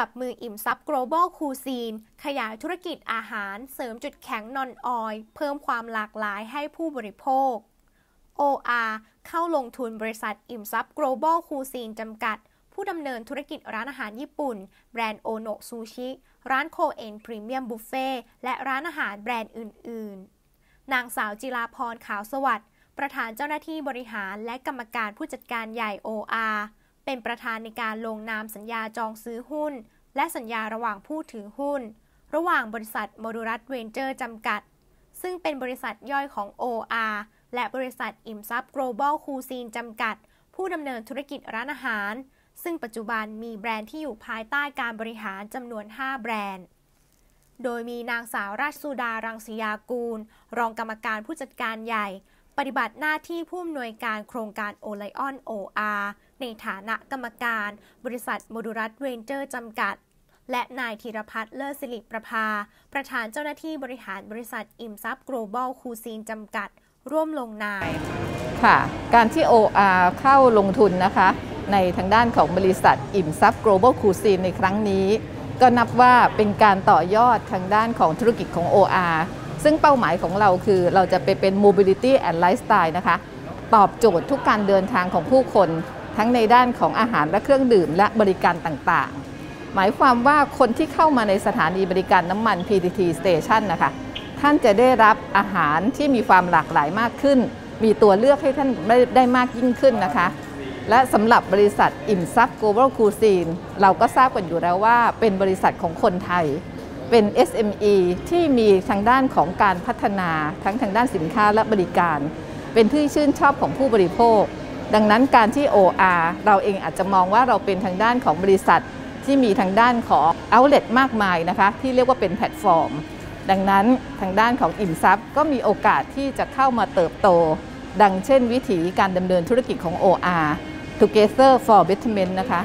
จับมืออิ่มซับ global cuisine ขยายธุรกิจอาหารเสริมจุดแข็งนอนออยเพิ่มความหลากหลายให้ผู้บริโภค OR เข้าลงทุนบริษัทอิ่มซับ global cuisine จำกัด ผู้ดำเนินธุรกิจร้านอาหารญี่ปุ่น แบรนด์โอโนซูชิ ร้านโคเอนพรีเมียมบุฟเฟ่และร้านอาหารแบรนด์อื่น ๆ นางสาวจิราพรขาวสวัสดิ์ประธานเจ้าหน้าที่บริหารและกรรมการผู้จัดการใหญ่ OR เป็นประธานในการลงนามสัญญาจองซื้อหุ้น และสัญญาระหว่างผู้ถือหุ้น ระหว่างบริษัท Modulus Venture จำกัด ซึ่งเป็นบริษัทย่อยของ OR และบริษัทอิ่มทรัพย์ Global Cuisine จำกัด ผู้ดำเนินธุรกิจร้านอาหาร ซึ่งปัจจุบันมีแบรนด์ที่อยู่ภายใต้การบริหารจำนวน 5 แบรนด์ โดยมีนางสาวราชสุดารังสิยากูล รองกรรมการผู้จัดการใหญ่ ปฏิบัติหน้าที่ผู้อำนวยการโครงการ ORion OR ในฐานะกรรมการ บริษัท Modulus Venture จำกัด และนายธีรพัฒน์เลิศสิริประภา ประธานเจ้าหน้าที่บริหารบริษัทอิ่มทรัพย์ Global Cuisine จำกัด ร่วมลงนามค่ะ การที่ OR เข้าลงทุนนะคะ ในทางด้านของบริษัทอิ่มทรัพย์ Global Cuisine ในครั้งนี้ ก็นับว่าเป็นการต่อยอดทางด้านของธุรกิจของ OR ซึ่งเป้าหมายของเราคือเราจะไปเป็น Mobility and Lifestyle นะคะ ตอบโจทย์ทุกการเดินทางของผู้คน ทั้งในด้านของอาหารและเครื่องดื่มและบริการต่างๆ หมายความว่าคนที่เข้ามาในสถานีบริการน้ำมัน PTT Station นะคะท่านจะได้รับอาหารที่มีความหลากหลายมากขึ้น มีตัวเลือกให้ท่านได้มากยิ่งขึ้นนะคะ และสำหรับบริษัทอิ่มซับ Global Cuisine เราก็ทราบกันอยู่แล้วว่าเป็นบริษัทของคนไทย เป็น SME ที่มีทางด้านของการพัฒนาทั้งทางด้านสินค้าและบริการ เป็นที่ชื่นชอบของผู้บริโภค ดังนั้นการที่ OR เราเองอาจจะมองว่าเราเป็นทางด้านของบริษัทที่มีทางด้านของ outlet มากมายนะคะ ที่เรียกว่าเป็นแพลตฟอร์ม ดังนั้นทางด้านของอิ่มซับก็มีโอกาสที่จะเข้ามาเติบโต ดังเช่นวิถีการดำเนินธุรกิจของ OR Together for Betterment นะคะ